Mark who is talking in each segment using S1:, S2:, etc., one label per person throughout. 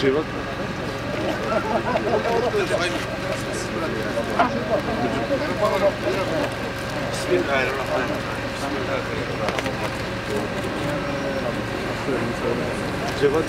S1: Şey bak. Cevat.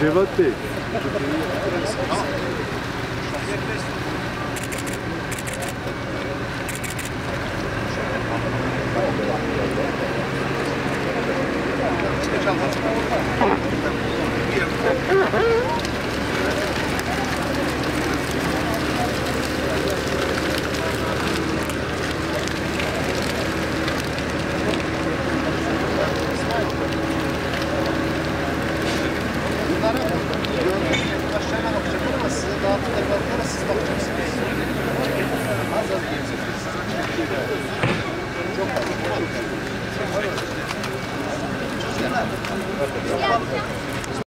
S1: Cevat Bey.
S2: Gracias.